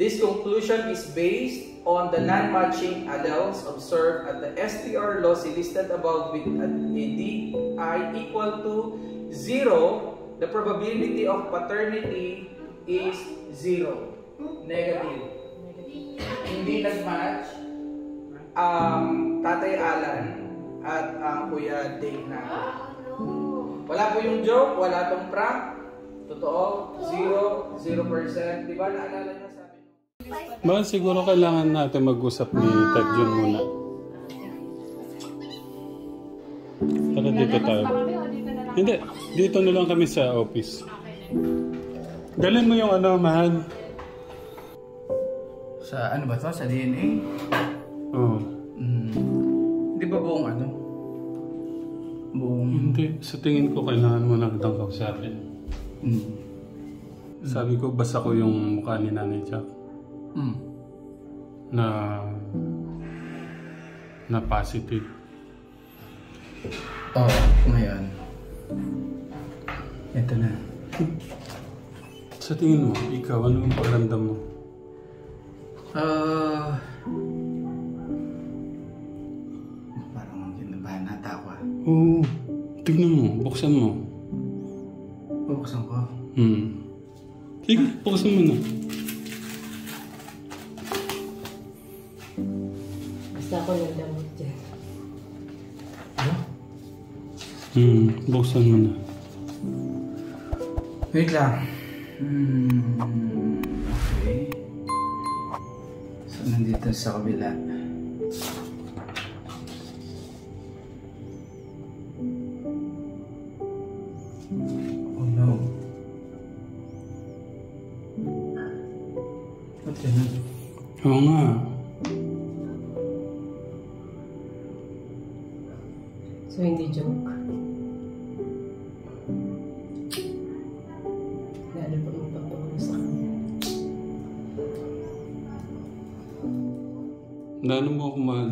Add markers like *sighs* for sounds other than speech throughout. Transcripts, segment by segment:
This conclusion is based on the non-matching alleles observed at the STR lossy listed above with a DI equal to 0. The probability of paternity is 0. Negative. Hindi nag-match ang Tatay Alan at ang Kuya Dave. Wala po yung joke, wala tong prank. Totoo, 0, 0%. Di ba naalala niyo sabi? Mahal, siguro kailangan natin mag-usap ni Jun muna. Tara dito tayo. Hindi, dito na lang kami sa office. Dalhin mo yung ano, mahal. Sa ano ba to? Sa DNA? Oo. Mm, di ba buong ano? Buong... Hindi, sa tingin ko kailangan mo na kitang kausapin. Mm. Sabi ko, basta ko yung mukha ni Nanay Jack Mm. na na positive. Oo, oh, ngayon. Ito na. Sa tingin mo, ikaw, ano yung pakiramdam mo? Ah... parang kinabahan nata ako ah. Oo. Tignan mo, buksan mo. Bubuksan ko. Hmm. Sige, buksan mo na. Hmm, buksan mo na. Wait lang. Hmm, okay. So, nandito sa kabila. Oh no. Ba't ganun? Oo nga. So, hindi joke.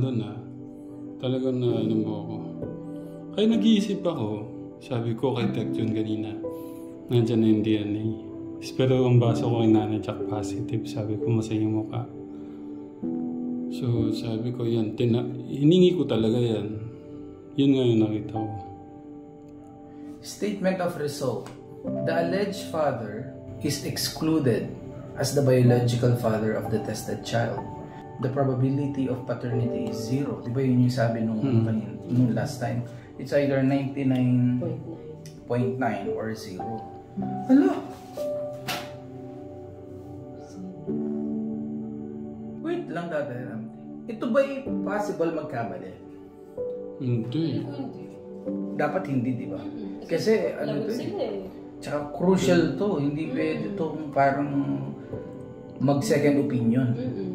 Doon ah. Talagang na ano mo ako. Kaya nag-iisip ako. Sabi ko kay Tek Jun kanina. Nandyan na yung DNA. Pero ang basa ko kay Nana Jack positive. Sabi ko masaya yung mukha. So sabi ko yan. Tina hiningi ko talaga yan. Yun nga yung nakita ko. Statement of result. The alleged father is excluded as the biological father of the tested child. The probability of paternity is zero. Di ba yun yung sabi nung, Hmm. kanin- nung last time? It's either 99.9 Point nine. or zero. Hala! Wait lang, Tata Ram. Ito ba possible magkamali? Hindi. Hindi. Dapat hindi, di ba? Kasi ano to eh. eh. Tsaka crucial to. Hindi pwede tong parang mag second opinion. Mm-mm.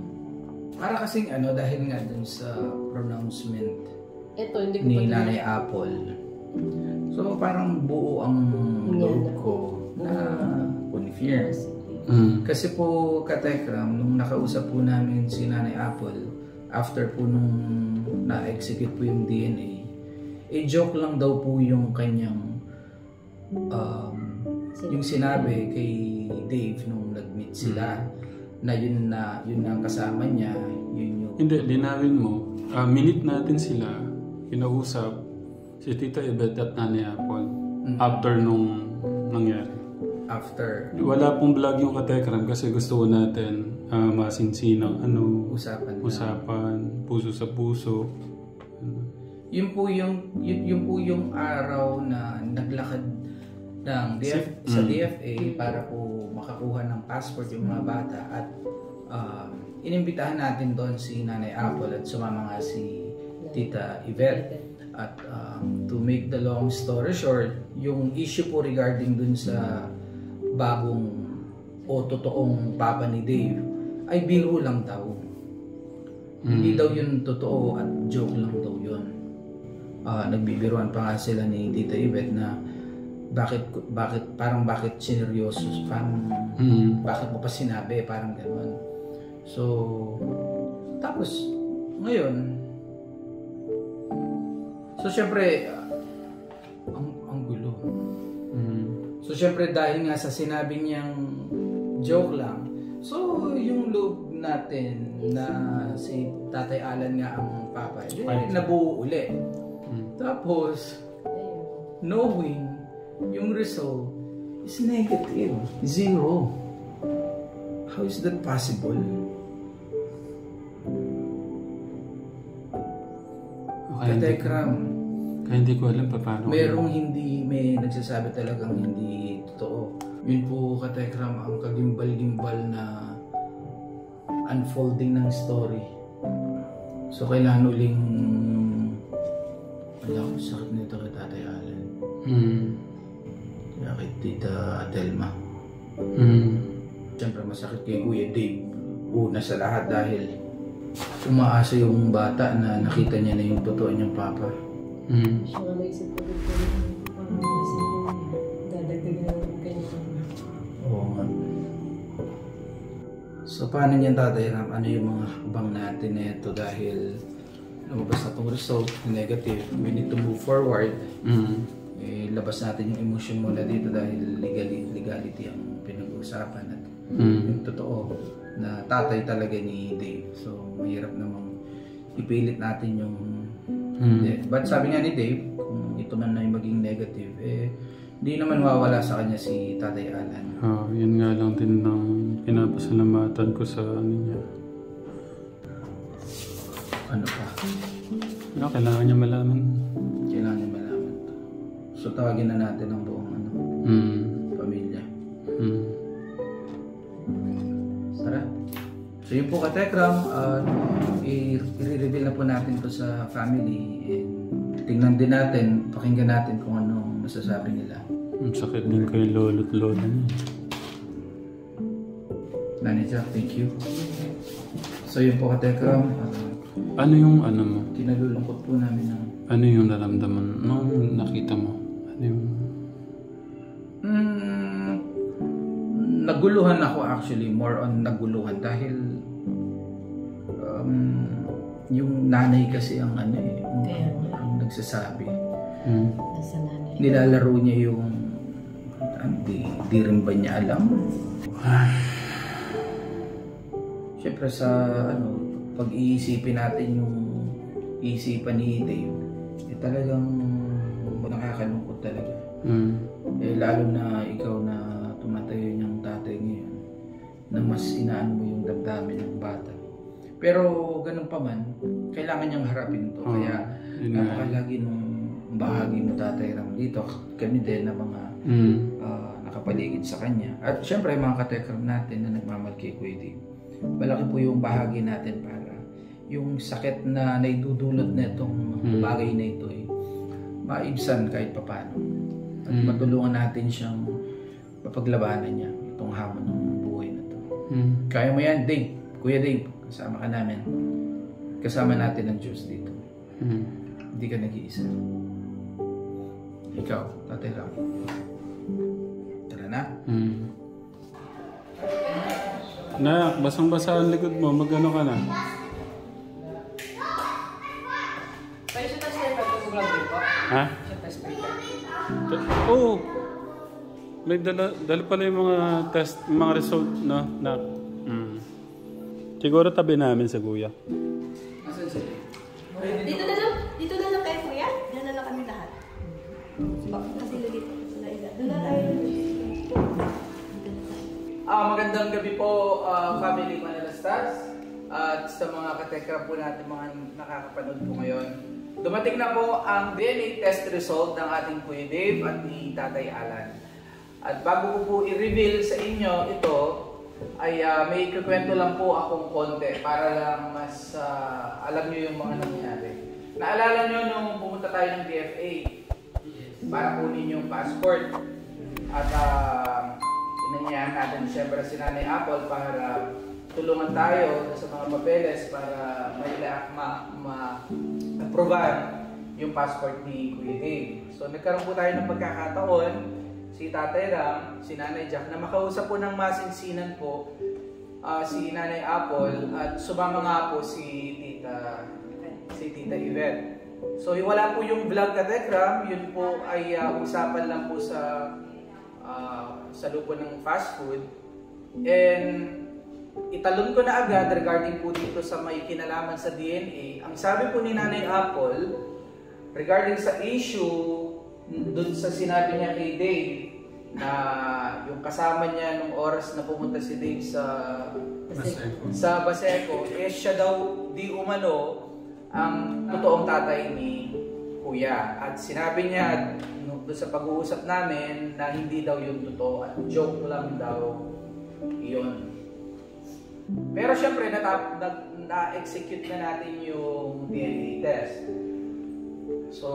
Para kasing ano, dahil nga dun sa pronouncement Ito, hindi ko ni pa Nanay Apple. So parang buo ang loob ko na confirm. Mm. Kasi po, Katekram, nung nakausap po namin si Nanay Apple, after po nung na-execute po yung DNA, eh joke lang daw po yung kanyang um, yung sinabi kay Dave nung nag-meet sila na yun na yun ang kasama niya, yun yung Hindi, linawin mo. Ah, minute natin sila. Kinausap si Tita Yvette at Nanay Apple. After nung nangyari. after Wala pong vlog yung katekram kasi gusto ko natin uh, masinsinang ano, usapan na. usapan, puso sa puso. Yun po yung yun, yun po yung araw na naglakad ng DF, sa Mm. DFA para po makakuha ng passport yung mga bata at um, inimbitahan natin doon si Nanay Apple at sumama nga si Tita Yvette. At um, to make the long story short, yung issue po regarding dun sa bagong o totoong papa ni Dave ay biro lang daw. Hindi daw yun totoo at joke lang daw yun. Ah, nagbibiruan pa nga sila ni Tita Yvette na bakit bakit parang bakit sineryoso parang Mm. bakit mo pa sinabi parang gano'n. So tapos ngayon So syempre ah, ang ang gulo. Mm. So syempre dahil nga sa sinabi niyang joke lang, So, yung loob natin na si Tatay Alan nga ang papa, eh, nabuo uli. Mm. Tapos, knowing yung result is negative. Zero. How is that possible? Okay, Katekram, kaya hindi ko alam pa paano. merong hindi, may nagsasabi talagang hindi totoo. Yun po, Katekram, ang kagimbal-gimbal na unfolding ng story. So, kailangan uling wala akong sakit nito kay Tatay Alan. Mm. Kay Tita Atelma. Mm. Siyempre masakit kay Kuya Dave. Una sa lahat dahil umaasa yung bata na nakita niya na yung totoo niyang papa. Mm. Siya nga naisip ko din ko parang nasa dadagdagan ng ganyan. Oo nga. So paano niyan tatay Ram? Ano yung mga hakbang natin na ito dahil lumabas na itong result negative. We need to move forward. Mm. Eh, labas natin yung emotion muna dito dahil legality, legality ang pinag-uusapan at Mm. yung totoo na tatay talaga ni Dave. So, mahirap namang ipilit natin yung... Mm. Hindi. But sabi nga ni Dave, kung ito man na yung maging negative, eh, hindi naman mawala sa kanya si Tatay Alan. Ah, yun nga lang din ng pinapasalamatan ko sa ano niya. Ano pa? Ano, kailangan niya malaman. So, tawagin na natin ang buong ano, Mm. pamilya. Mm. Tara. So, yun po ka-Tekram, uh, i- i-reveal na po natin to sa family and tingnan din natin, pakinggan natin kung anong masasabi nila. Ang sakit din kay lolo't lola niya. Nanay Jack, thank you. So yun po ka-Tekram, uh, Ano yung ano mo? kinalulungkot po namin ng Ano yung naramdaman nung nakita mo? Ano yung... Mm, naguluhan ako actually, more on naguluhan dahil um, yung nanay kasi ang ano eh, ang, ang nagsasabi. Mm. Nasa nanay. Nilalaro niya yung ano, di, di rin ba niya alam? *sighs* Siyempre sa ano, pag-iisipin natin yung isipan ni Dave, eh talagang nakakalungkot. Mm. Eh, lalo na ikaw na tumatayo niyang tatay ngayon, na mas inaan mo yung damdamin ng bata. Pero ganun pa man, kailangan niyang harapin to. Oo. Kaya napakalagi nung bahagi mo tatay Ram dito. Kami din na mga Mm. ah, nakapaligid sa kanya. At syempre mga katekram natin na nagmamahal kay Kuya Dave. Malaki po yung bahagi natin para yung sakit na naidudulot na itong Mm. bagay na ito eh, maibsan kahit papano. At Mm. matulungan natin siyang mapaglabanan niya itong hamon ng buhay na to. Mm. Kaya mo yan, Dave. Kuya Dave, kasama ka namin. Kasama natin ang Diyos dito. Mm. Hindi ka nag-iisa. Ikaw, tatay Ram. Tara na. Mm. Nak, basang-basa ang likod mo. Magano ka na? Pero Oh, may dala, dala pala yung mga test, mga result, no? Na, mm. Siguro tabi namin sa kuya. Asan? Dito na lang, dito na lang kayo kuya. Diyan na lang kami lahat. Kasi dito. Doon na tayo. Ah, magandang gabi po, ah, family Manalastas. At sa mga katekra po natin, mga nakakapanood po ngayon. Dumating na po ang DNA test result ng ating Kuya Dave at ni Tatay Alan. At bago ko po i-reveal sa inyo ito, ay ah, may ikukwento lang po akong konti para lang mas ah, alam nyo yung mga nangyari. Naalala nyo nung pumunta tayo ng DFA para kunin yung passport. At uh, inanyayahan natin siyempre si Nanay Apple para tulungan tayo sa mga papeles para maila ma, ma approvean yung passport ni Kuya Dave. So nagkaroon po tayo ng pagkakataon si Tatay Ram, si Nanay Jack na makausap po ng masinsinan po ah, si Nanay Apple at sumama nga po si Tita si Tita Yvette. So wala po yung vlog ka Tekram, yun po ay ah, usapan lang po sa ah, sa lupo ng fast food. And italon ko na agad regarding po dito sa may kinalaman sa DNA. Ang sabi po ni Nanay Apple, regarding sa issue dun sa sinabi niya kay Dave, na yung kasama niya nung oras na pumunta si Dave sa Maseko. sa Baseco, eh siya daw di umano ang totoong tatay ni Kuya. At sinabi niya doon sa pag-uusap namin na hindi daw yun totoo at joke lang daw yun. Pero syempre, natap, na, na-execute na natin yung DNA test. So,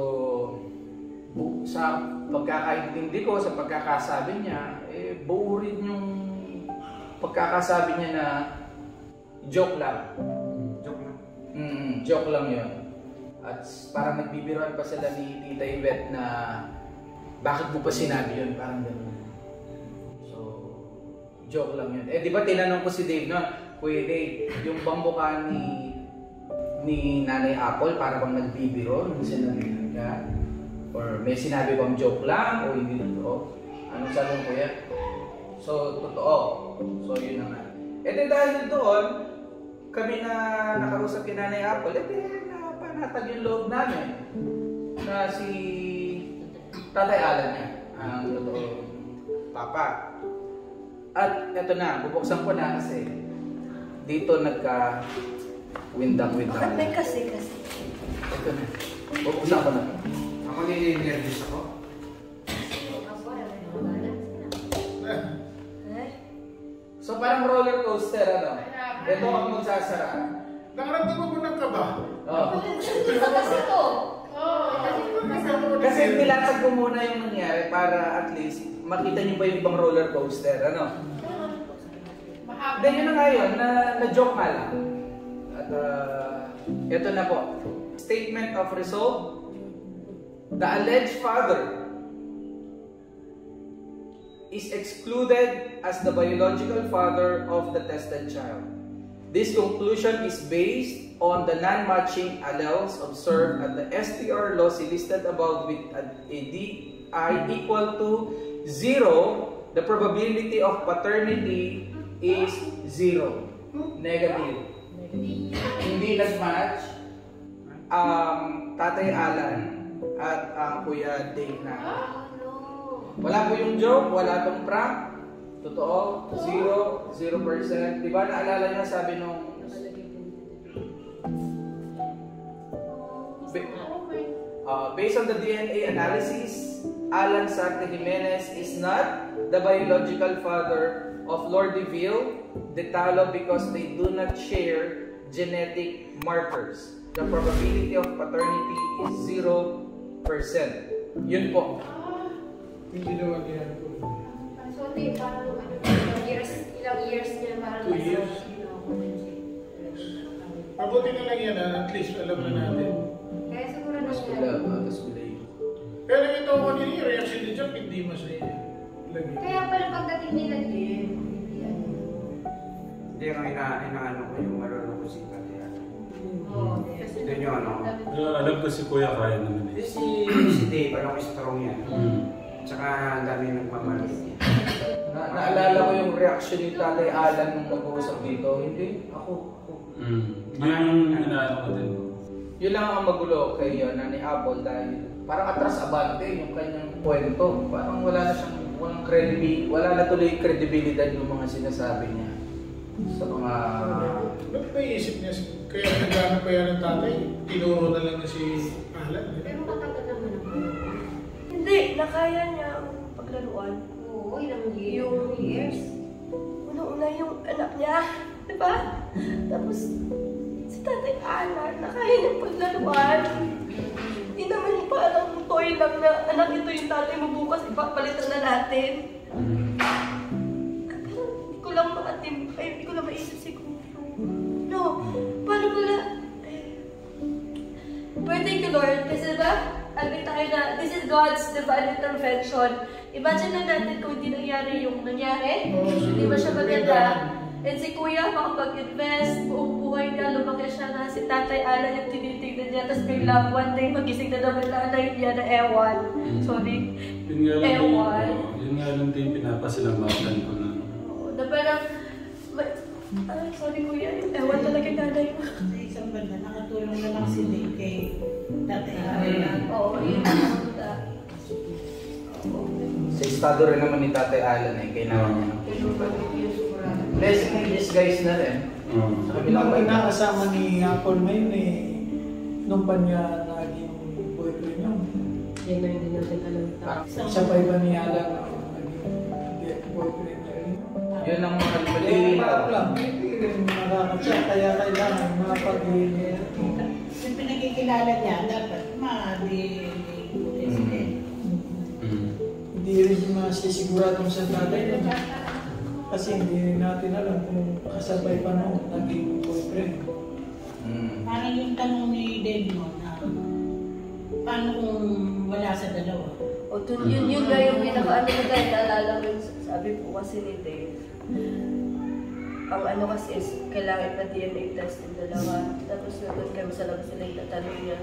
sa pagkakaintindi ko, sa pagkakasabi niya, eh, buo rin yung pagkakasabi niya na joke lang. Joke lang. Mm, joke lang yun. At parang nagbibiruan pa sila ni Tita Yvette na bakit mo pa sinabi yun? Parang gano'n. Joke lang yun. Eh, di ba tinanong ko si Dave na, Kuya Dave, yung bambuka ni ni Nanay Apple para bang nagbibiro nung sinabi ka? Or may sinabi bang joke lang o hindi totoo? Anong sabi mo kuya? So, totoo. So, yun na nga. E di dahil doon, kami na nakausap kay Nanay Apple, e di napanatag yung loob namin na si Tatay Alan niya, ang totoong papa. At eto na, bubuksan ko na kasi dito nagka windang-windang. Bakit may kasi kasi? Ito na. Bubuksan ko na. Ako nilinervous ako. Eh? So parang roller coaster ano. Ito ang magsasara. Nakaramdaman mo ng kaba. Oh. kasi to. Kasi nilatag ko muna yung nangyari para at least makita niyo ba yung ibang roller coaster, ano? Then yun na nga yun, na, na-joke nga lang. At uh, ito na po. Statement of result. The alleged father is excluded as the biological father of the tested child. This conclusion is based on the non-matching alleles observed at the STR lossy listed above with a a DI equal to zero. The probability of paternity is zero. Negative. Hindi nag-match ang Tatay Alan at ang Kuya Dave na. Wala po yung joke, wala tong prank. Totoo, zero, zero percent. Di ba naalala niya sabi nung Ba- uh, based on the DNA analysis, Alan Sarte Jimenez is not the biological father of Lord DeVille, Detalo because they do not share genetic markers. The probability of paternity is 0%. Yun po. Hindi naman ginagawa. So, di, parang ano, ilang years, ilang years niya parang Two years? Mabuti na lang yan, ah. at least alam na natin. Kaya siguro na wala, mas wala. Pero ito ako yung reaction ni Jack, hindi masaya. Lagi. Kaya pala pagdating nila din, yan. Hindi yung ina, inaano ko yung marunong ko si Tatiana. Oo. Doon yung ano. Ah, alam ko si Kuya kaya naman Eh. Si, si Dave, alam ko strong yan. Mm. Tsaka ang dami nagmamalit. Na naalala ko yung reaction ni Tatay Alan nung nag-uusap dito. Hindi, ako, ako. Mm. Yun yung inaano ko din. Yun lang ang magulo kay uh, Nanay Apple dahil parang atras abante yung kanyang kwento. Parang wala na siyang walang credibility, wala na tuloy yung credibility yung mga sinasabi niya sa mga Ba't naisip niya, kaya nagano pa yan ng tatay, tinuro na lang na si Alan. Pero matagal naman ako. Hindi, nakaya niya ang paglaruan. Oo, ilang years. Yung years. Unang-una yung anak niya, di ba? Tapos, si Tatay Alan, nakaya niyang paglaruan. Hindi naman yung parang toy lang na, anak ito yung tatay mo bukas, ipapalitan na natin. Pero hindi ko lang maatim, ay hindi ko lang maisip siguro. No, paano pala, eh, pwede ko Lord, kasi ba, alin tayo na, this is God's divine intervention. Imagine lang natin kung hindi nangyari yung nangyari, hindi ba siya maganda? And si Kuya, makapag-invest, buong buhay niya, lumaki siya na si Tatay Alan yung tinitignan niya, tapos bigla one day magising na naman nanay niya na ewan. Sorry. Yun nga lang din, Ewan. oh, yun nga lang din pinapasalamatan ko na. Oo, na parang, ma- Ay, sorry kuya. Ewan talaga nanay mo. Sa isang banda, nakatulong na lang si Dave kay Tatay Alan. Oo, yun ang puta. Sa estado rin naman ni Tatay Alan eh, kailangan niya. ng tulong. Blessing in disguise na rin. Oo. Sa kabilang Bilang banda. nakasama ni Apple ngayon eh, nung pa niya naging boyfriend yun. Yan na hindi natin alam. Sabay ba ni Alan na naging boyfriend niya rin? Yun ang mga Eh, parang lang, hindi rin nakakap siya, kaya kailangan mapag-DNA. Yung pinagkikilala niya, dapat ma-DNA din. Mm. Hindi rin masisiguradong sa tatay niya. Kasi hindi rin natin alam kung kasabay pa nung naging boyfriend. Mm. Parang yung tanong ni Dave mo na paano kung wala sa dalawa? O, dun, yun, yun nga yung pinaka-ano ko dahil naalala ko yung sabi po kasi ni Dave. Ang ano kasi is, kailangan pa DNA test yung dalawa. Tapos nandun kami sa labas sila yung tatanong niya,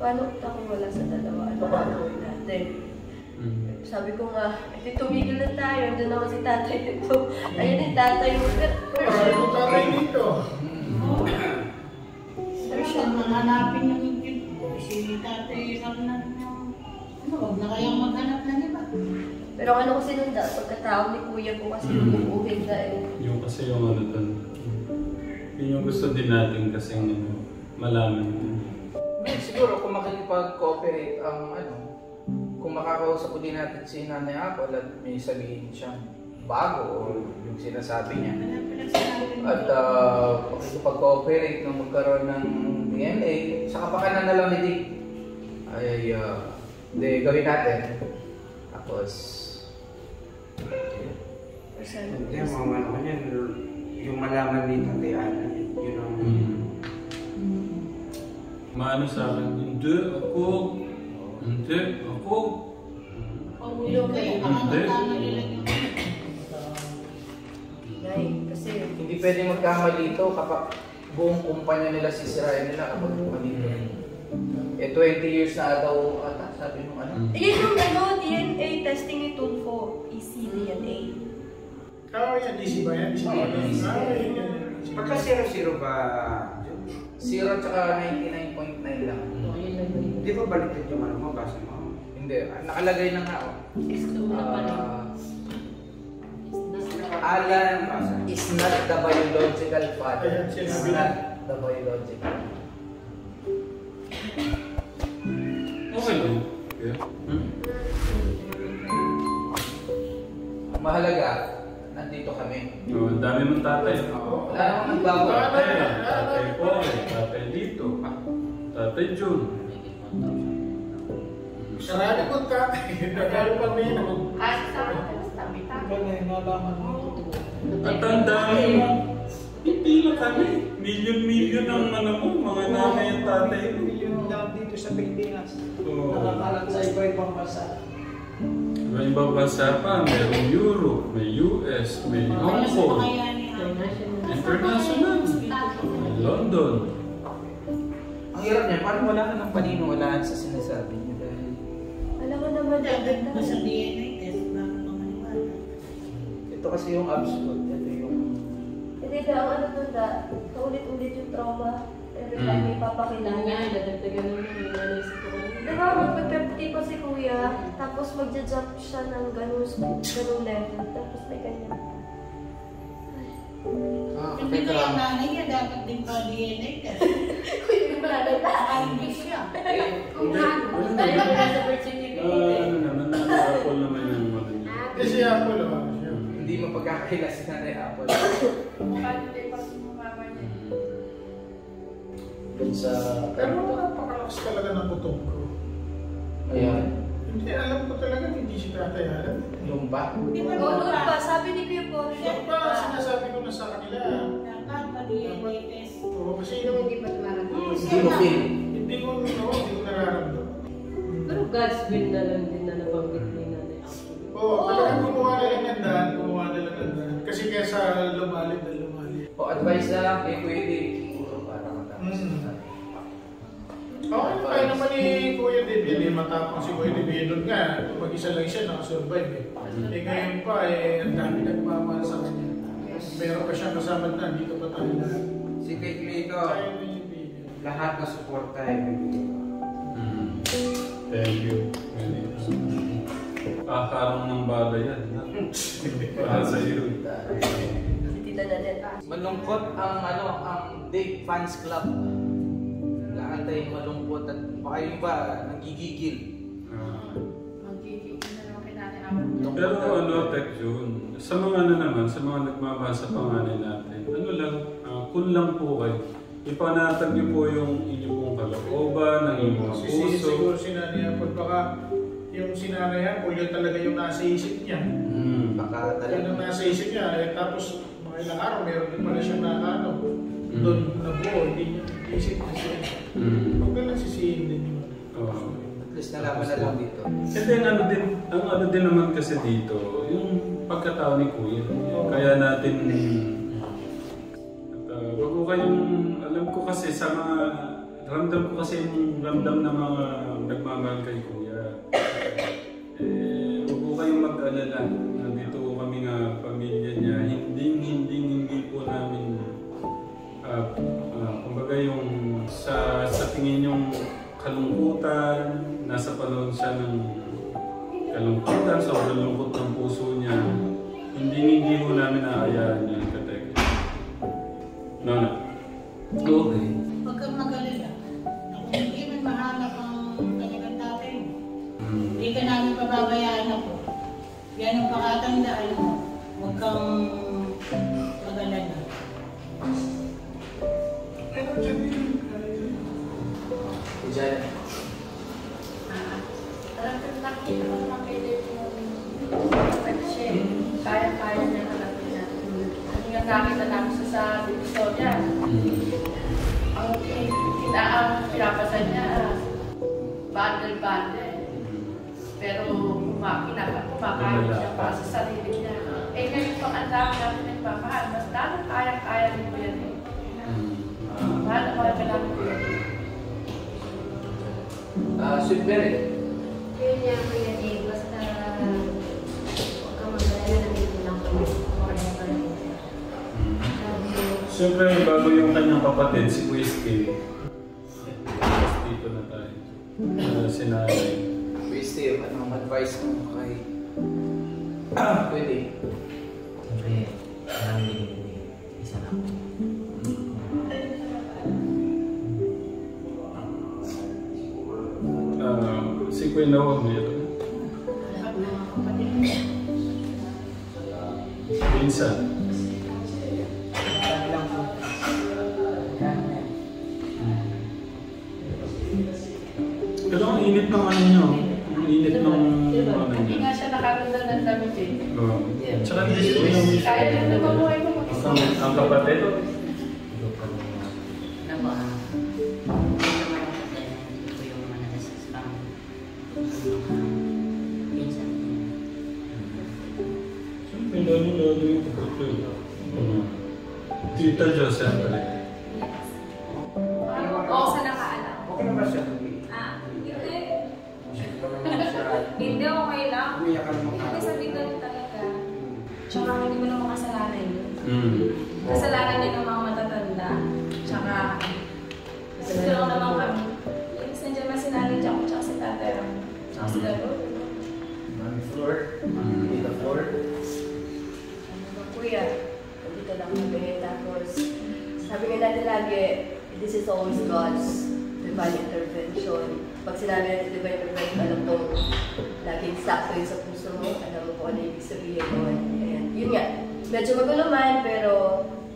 paano kung wala sa dalawa? Ano ba gagawin natin? Mm. Sabi ko nga, tumigil na tayo. Doon naman si tatay dito. Ayun yung tatay mo. Ay, yung tatay dito. Pero siya, mahanapin yung yung- si Tatay Ramnan yung ano, wag na kayang maghanap ng iba. Pero ano kasi nung da, pagkatao ni kuya ko kasi Mm. bubuhin na eh. Yung kasi yung ano dun. Yun yung gusto din natin kasi ano, malaman siguro kung makikipag-cooperate ang ano, kung makakausap din natin si Nanay Apple at may sabihin siyang bago o yung sinasabi niya. At uh, makikipag-cooperate na magkaroon ng DNA, sa kapakanan na lang ni Dick ay uh, di, gawin natin. Tapos, Hindi, mga ano ko yan, yung malaman ni Tatay Alan, yun ang... Mm. Maano sa akin, hindi ako, hindi ako. Pahulog kayo, nakakatama nila yung Nay, kasi hindi pwede magkamali ito kapag buong kumpanya nila sisirain nila kapag mali ito. Eh, 20 years na daw ata, sabi nung ano. Mm. Yan yung ano, DNA testing ni Tulfo, ECDNA. Ah, yan, DC ba yan? DC ba yan? Oo, DC. Ah, yun yan. Pagka zero-zero ba, Jun? 0 tsaka 99.9 lang. Oh, yun lang yun. Di ba baliktad yung ano mo, basa mo? Hindi, nakalagay na nga. Oh. Exclude na pala. Ah, Alan is not the biological father. Is not na. the biological. Okay lang. Yeah. Hmm? Mahalaga, nandito kami. Oh, ang dami mong tatay. Wala namang nagbago. Tatay tatay ko, tatay dito, tatay Jun. Sarado ko tatay. Nagalo pa may naman. Kasi sa akin, tabi Iba na yung nalaman mo. At ang dami mo. Hindi lang kami. Million-million ang ano mo, mga nanay at tatay mo. Yung lang dito sa Pilipinas. Oo. Nakakalat sa iba-ibang bansa. May ibang bansa pa, mayroong Europe, may US, may Hong Kong, ni International. international, London. Hirap niya, paano wala ka ng paniniwalaan sa sinasabi niya? Dahil Alam mo naman, Dapat mo sa DNA test bago ka ito kasi yung absolute. Ito yung... Hindi na, ang ano doon da, kaulit-ulit yung trauma. Every time Mm. may papakilala. nga, dadagdagan mo yung nanisip ko kanina. Di ba, magpe-50 pa si kuya, tapos magja-jump siya ng ganun, ganun level, tapos may ganyan. Ah, Hindi kaya nanay niya dapat din pa DNA test. *laughs* Yung nanay na. Baka hindi siya. Kung ano, dahil wala sa birth Ah, ano naman, nakakapol naman yung mga niya. Kasi Apple, ah. siya. Hindi mapagkakaila si Nanay Apple. Dun sa... Pero napakalakas talaga ng kutob ko. Ayan. Hindi, alam ko talaga hindi si Tatay Alan. Yung ba? Di ba Oo, noon dapat? pa, sabi ni Kuya Bosch. Yan pa, sinasabi ko na sa kanila. Dapat pa test. Oo, kasi yung pa tumarating. Hindi mo feel. hindi ko, no, hindi ko nararamdaman. Pero God's will na lang din na nabanggit ni Nanay. Oo, talagang gumawa na lang ng daan, gumawa na lang ng daan. Kasi kesa lumalim na lumalim. O advice na lang kay Kuya Dave. Siguro para matapos. Mm. Okay, kaya naman ni Kuya Dave, hindi matapang si Kuya Dave. Yun doon nga, mag-isa lang siya, nakasurvive eh. Eh ngayon pa, eh, ang dami nagmamahal sa kanya. meron pa siyang kasama na, dito pa tayo na. Si Kate Lito, Kaya mo yung video. lahat na suporta ay bibigyan. Mm. Thank you. Kakarang ng bala yan. Para sa iyo. Tita. Malungkot ang ano, ang Dave Fans Club. Lahat ay malungkot at baka yung iba nagigigil. Ah. Pero ano, Tek Jun, sa mga ano naman, sa mga nagmamasa pangalan natin, ano lang, ah, kung lang po kayo, ipanatag niyo po yung inyong pong kalooban, ng inyong mga Si, si, siguro puso. si Nanay Apple, baka yung si Nanay Apple, yun talaga yung nasa isip niya. Mm. Baka Yan ang talaga. nasa isip niya. Eh, tapos mga ilang araw, meron din pala siyang na ano, Mm. doon nabuo, hindi niya isip niya siya. Mm. Huwag ka nagsisihin din yun. Oo. Least nalaman na lang dito. And then ano din, ang ano din naman kasi dito, yung pagkatao ni Kuya. Kaya natin, at uh, wag ko kayong, alam ko kasi sa mga, ramdam ko kasi yung ramdam ng mga nagmamahal kay Kuya. Eh, wag ko kayong mag-alala. Nandito kami nga, pamilya niya. Hindi, hindi, hindi po namin, ah, ah, kumbaga yung sa, sa tingin yung kalungkutan, nasa panahon siya ng kalungkutan, sobrang lungkot ng puso niya. Hindi hindi mo namin naayaan yan, Katek. No, no. Okay. Kumakain siya para sa sarili niya. Eh ngayon pang ang dami namin nagmamahal, mas lalo kaya-kaya ni Kuya Dave. Mahal na mahal ka namin Kuya Dave. Ah, Sweet Berry. Yun niya, Kuya Dave, basta huwag kang mag-alala na dito lang kami you. Siyempre, bago yung kanyang kapatid, si Kuya Steve. Tapos dito na tayo. Uh, sinanay. Kuya Steve, anong advice mo kay Ah, pwede. Siyempre, marami binibigay. Isa lang. Uh, si Kuya ng mga kapatid mo. Minsan. Pero ang init ng ano nyo. Ang init ng ano Hindi nyo. nga siya nakaganda ng damit eh. Oo. Tsaka hindi ko kami. Tapos, sabi nga natin lagi, this is always God's divine intervention. Pag sinabi natin divine intervention, alam ko, laging sakto yun sa puso mo. Alam mo kung ano ibig sabihin mo. And yun nga, medyo magulo man, pero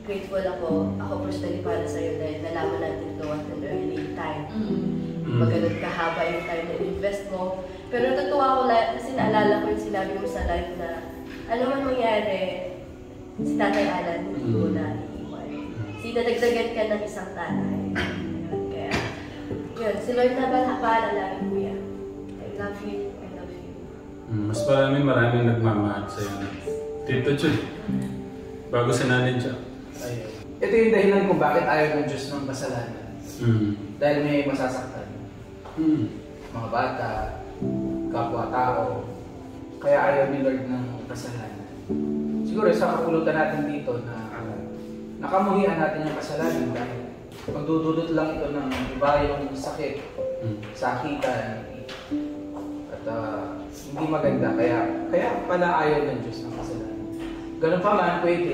grateful ako. Ako personally para sa'yo dahil nalaman natin to at an early time. Mm. Maganon kahaba yung time na invest mo. Pero natutuwa ako la- kasi naalala ko yung sinabi mo sa live na ano man mangyari, si Tatay Alan hindi ko na iiwan. Sinadagdagan ka ng isang tatay. Yun, Kaya, yun, si Lord na ba para lagi kuya. I love you, I love you. Mm, Mas marami maraming nagmamahal sa'yo. na. Tito Chud. Bago si Nanay Jack. Ayun. Ito yung dahilan kung bakit ayaw ng Diyos ng kasalanan. Mm. Dahil may masasaktan. Mm. Mga bata, kapwa-tao. Kaya ayaw ni Lord ng kasalanan. Siguro sa kapulutan natin dito na nakamuhian natin yung kasalanan dahil magdudulot lang ito ng iba yung sakit, Mm. sakitan, at ah, hindi maganda. Kaya kaya pala ayaw ng Diyos ng kasalanan. Ganun pa man, pwede,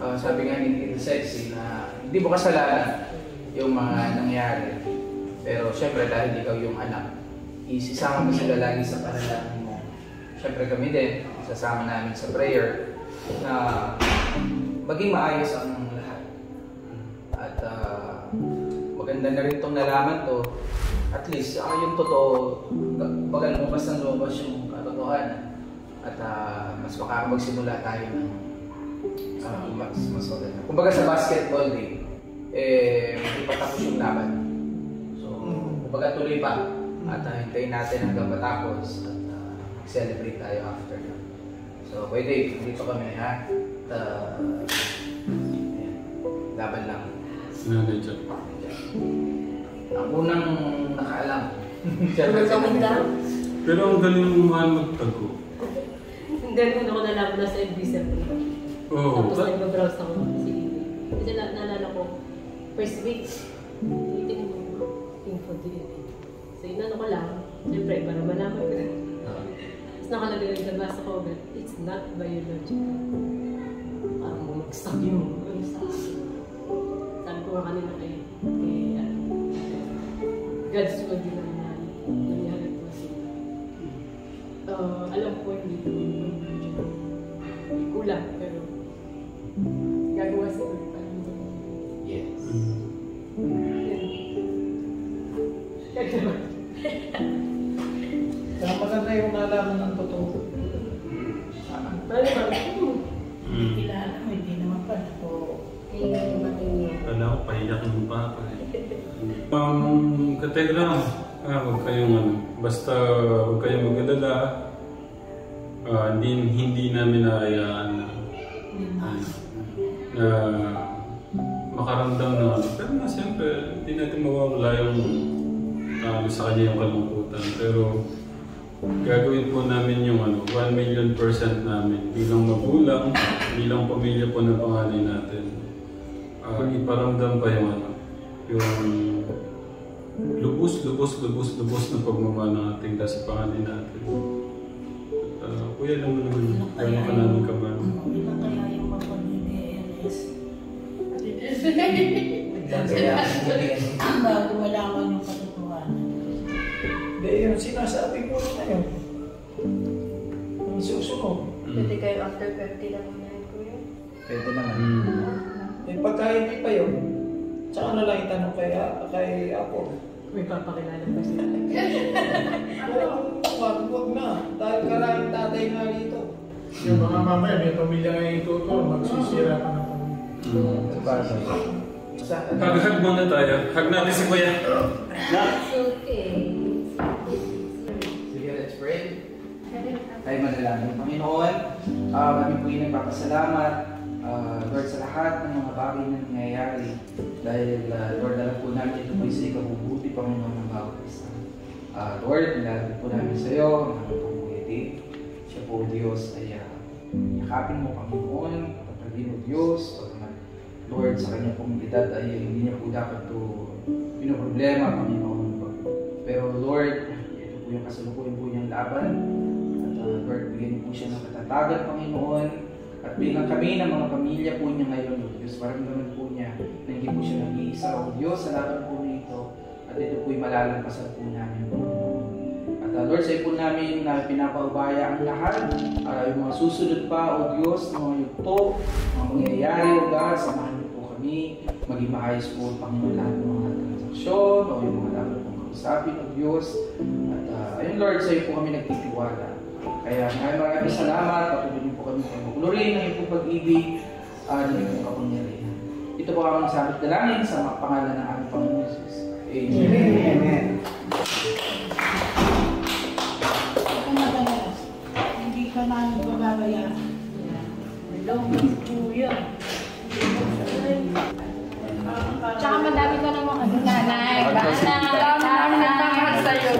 ah, sabi nga ni Tito Sexy na hindi mo kasalanan yung mga nangyari. Pero syempre dahil ikaw yung anak, isisama mo sila lagi sa panalangin mo. Syempre kami din, isasama namin sa prayer na maging maayos ang lahat. At ah, maganda na rin itong nalaman to. At least, ah, yung totoo, bagal lumabas ng lumabas yung katotohanan. At ah, mas makakapagsimula tayo ng ah, mas, mas maganda. Kumbaga sa basketball day, eh, hindi pa tapos yung laban. So, kumbaga tuloy pa. At ah, hintayin natin hanggang matapos at ah, celebrate tayo after that. So, pwede, dito kami ha. At, ah, ayan, laban lang. Nanay Jack. Ang unang nakaalam. Maganda. *laughs* Pero ang galing mo mahal magtago. Ganun ako nalaman na sa September. Oo. Tapos nag-browse ako ng si Kasi na naalala ko, first week, titignan mo info din. So inano ko lang, siyempre para malaman ko. Nakalagay yung nabasa ko, but it's not biological. Parang bumagsak yung sa. Sabi ko nga kanina kay, kay ano, God's will din naman nangyari po sila. Uh, alam ko hindi ko. Kulang, pero gagawa sila. Nalaman ng totoo. Bali ba? Mm. Kilala mo, hindi naman pala po. Wala ko, pahiyak ng papa eh. Um, kategram, ah, huwag kayong ano, basta huwag kayong mag-alala. Ah, hindi, hindi namin naayaan na, na makaramdam na ano. Pero na siyempre, hindi natin mawawala yung ano, sa kanya yung kalungkutan. Pero gagawin po namin yung ano, 1 million percent namin bilang magulang, bilang pamilya po ng panganay natin. Ah, iparamdam pa yung ano, yung lubos, lubos, lubos, lubos na pagmamahal ng ating kasipanganin natin. At uh, kuya naman naman, gano'n ka namin kamahal. Ano, ilan kaya yung mapag-DNS? *laughs* Bago malaman yung katotohanan. Hindi, yung sinasabi ko na yun. Yung susunod. Pwede kayo after 50 lang muna yun, kuya. Pwede naman. Mm. Eh, pagka hindi pa yun, tsaka na lang itanong kay, kay ako. May papakilala pa sila. *laughs* Kung wag, wag na. Dahil karayang tatay nga dito. Yung mga mamaya, may pamilya ngayon tutol, magsisira ka ng pamilya. Mm. Sa, Hag-hag muna tayo. Hag natin si kuya. It's okay. Tayo manalangin. Panginoon, uh, kami po yung nagpapasalamat ah, Lord sa lahat ng mga bagay na nangyayari. Dahil ah, Lord, alam po namin ito po sa ikabubuti Panginoon ng bawat isa. Ah, Lord, nilalagay po namin sa iyo ang aming pamumuhiti. Siya po, Diyos, ay uh, yakapin mo Panginoon, kapatid mo Diyos, pagkaman Lord, sa kanyang komunidad ay hindi niya po dapat ito pinoproblema, Panginoon. Pero Lord, ito po yung kasalukuyan po niyang laban. Lord, bigyan niyo po siya ng katatagan, Panginoon. At bilang kami ng mga pamilya po niya ngayon, Lord Diyos, maramdaman po niya na hindi po siya nag-iisa, O Diyos, sa laban po nito. At ito po'y malalampasan po namin. At uh, Lord, sa po namin na pinapaubaya ang lahat, uh, yung mga susunod pa, O Diyos, mga yugto, mga mangyayari, O God, samahan niyo po kami, maging maayos po, Panginoon, lahat ng mga transaksyon, o yung mga dapat pong kausapin, O Diyos. At uh, ayun, Lord, sa po kami nagtitiwala. Kaya maraming maraming salamat, patuloy niyo po kami kung magluri ng iyong pag-ibig, uh, ng iyong kapangyarihan. Ito po ang sabit dalangin sa pangalan ng aming Panginoon Jesus. Amen. Amen. Madalas, hindi ka namin pababayaan. Hello, kuya. Tsaka madami ka namang ano, nanay, nanay, Marami nagmamahal sa'yo.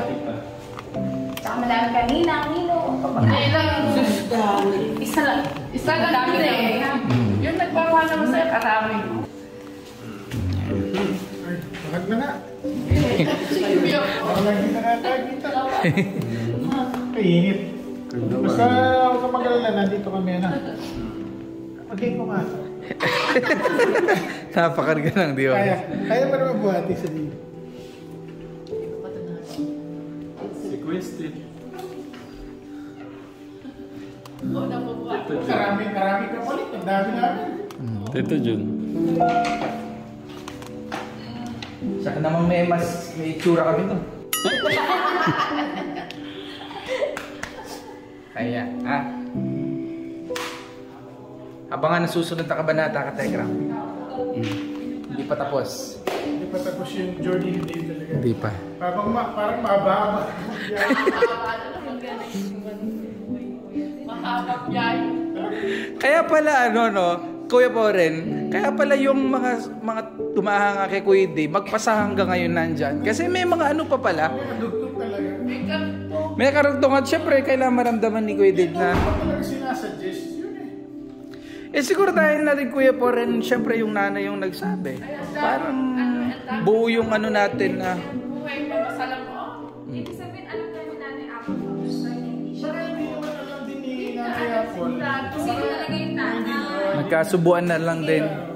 Tsaka madami ka ninang, nino. *laughs* Hindi lang. Isa lang. Isa lang dami eh. Yung nagpawa naman sa'yo, karami. Ay, bakit na nga? Baka lang kita na tayo kita. Kainit. Basta huwag ka mag-alala, nandito kami na. Maging kumasa. Napakarga ng Diyos. Kaya, kaya pa naman buhati sa dito. Si Quincy. Karami, karami ka palit. Ang dami namin. Tito Jun. Saka naman may mas may itsura kami to. *laughs* Kaya, ha? Abangan ang susunod na kabanata ka, Tekram. Hindi pa tapos. Hindi pa tapos yung journey ni Dave talaga. Hindi pa. Parang, ma, parang mahaba-haba. *laughs* Kaya pala ano no, Kuya Poren, kaya pala yung mga mga tumahanga kay Kuya Dave, magpasa hanggang ngayon nandyan. Kasi may mga ano pa pala. May kanto. may karugtungan. Siyempre, kailangan maramdaman ni Kuya Dave na eh. Eh siguro dahil na rin Kuya Poren, syempre yung nanay yung nagsabi. Parang buo yung ano natin na Buhay pa masalam mo. Ibig nagkasubuan na lang din.